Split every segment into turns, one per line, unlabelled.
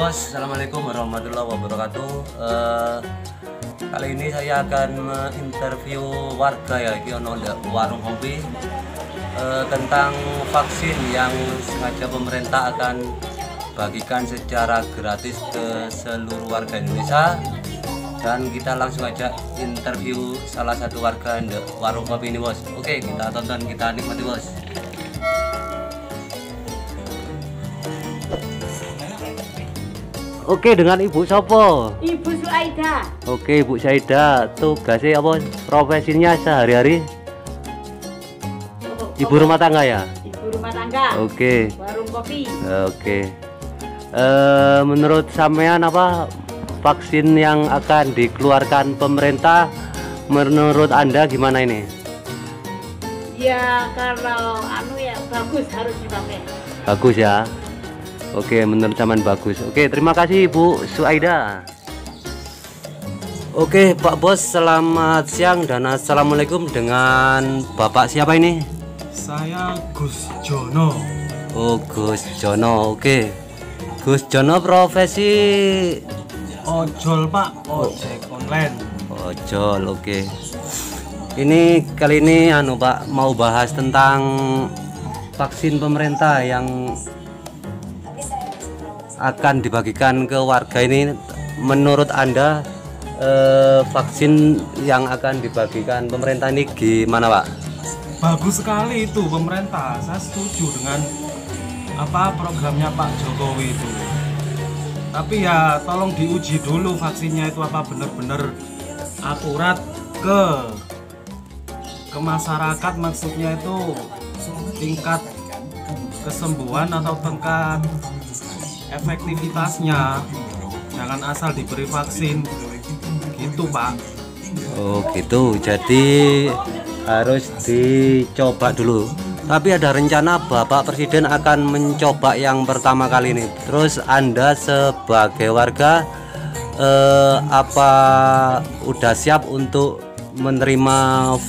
bos, Assalamualaikum warahmatullahi wabarakatuh. Eh, Kali ini saya akan menginterview warga ya Ini ono ndak warung kopi eh, Tentang vaksin yang sengaja pemerintah akan bagikan secara gratis ke seluruh warga Indonesia. Dan kita langsung aja interview salah satu warga warung kopi ini bos. Oke kita tonton kita nikmati bos Oke dengan Ibu Sopo.
Ibu Suaida,
Oke Ibu Saida, tugasnya apa? Profesinya sehari-hari ibu rumah tangga ya?
ibu rumah tangga,
Oke,
warung kopi.
oke. Eh, menurut sampean apa vaksin yang akan dikeluarkan pemerintah? Menurut anda gimana ini?
Ya kalau anu ya bagus harus dipakai.
Bagus ya. Oke, menurut zaman bagus. Oke, terima kasih Ibu Suaida. Oke, Pak Bos, selamat siang dan assalamualaikum dengan Bapak siapa ini?
Saya Gus Jono.
Oh, Gus Jono. Oke. Gus Jono profesi
Ojol Pak, ojek online.
ojol. Oke. Ini kali ini anu Pak mau bahas tentang vaksin pemerintah yang akan dibagikan ke warga ini menurut Anda eh, vaksin yang akan dibagikan pemerintah ini gimana Pak?
Bagus sekali itu pemerintah. Saya setuju dengan apa programnya Pak Jokowi itu. Tapi ya tolong diuji dulu vaksinnya itu apa benar-benar akurat ke ke masyarakat maksudnya itu tingkat kesembuhan atau tingkat efektivitasnya jangan asal diberi vaksin gitu pak
Oh gitu, jadi harus dicoba dulu. Tapi ada rencana Bapak Presiden akan mencoba yang pertama kali ini. Terus Anda sebagai warga eh, apa udah siap untuk menerima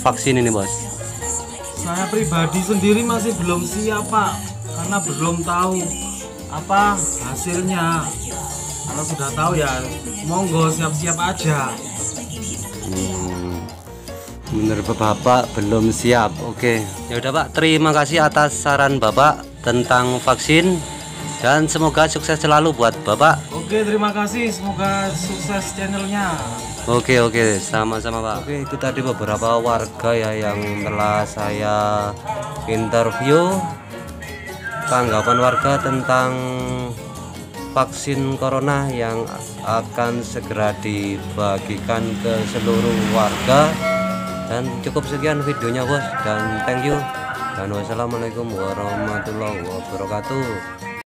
vaksin ini, Bos?
saya pribadi sendiri masih belum siap pak karena belum tahu apa hasilnya kalau sudah tahu ya monggo siap-siap aja
Hmm, menurut Bapak belum siap. Oke. Ya udah Pak, terima kasih atas saran Bapak tentang vaksin dan semoga sukses selalu buat Bapak.
oke terima kasih semoga sukses channelnya
Oke oke sama-sama Pak. Oke itu tadi beberapa warga ya yang telah saya interview tanggapan warga tentang vaksin corona yang akan segera dibagikan ke seluruh warga. Dan cukup sekian videonya bos. Dan thank you. Dan wassalamualaikum warahmatullahi wabarakatuh